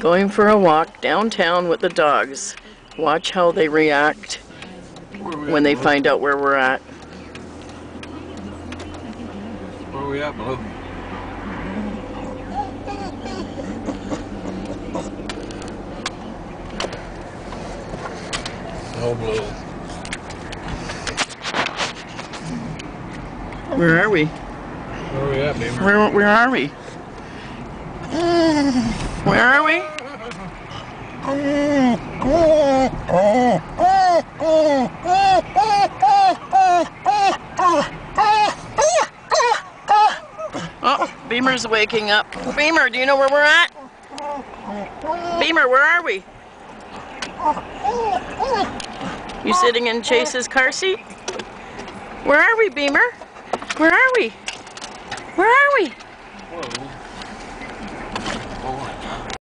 Going for a walk downtown with the dogs. Watch how they react when they find out where we're at. Where we at, Blue? No Blue. Where are we? Where we at, Beamer? Where, where are we? Where are we? Oh, Beamer's waking up. Beamer, do you know where we're at? Beamer, where are we? You sitting in Chase's car seat? Where are we, Beamer? Where are we? Where are we? Whoa.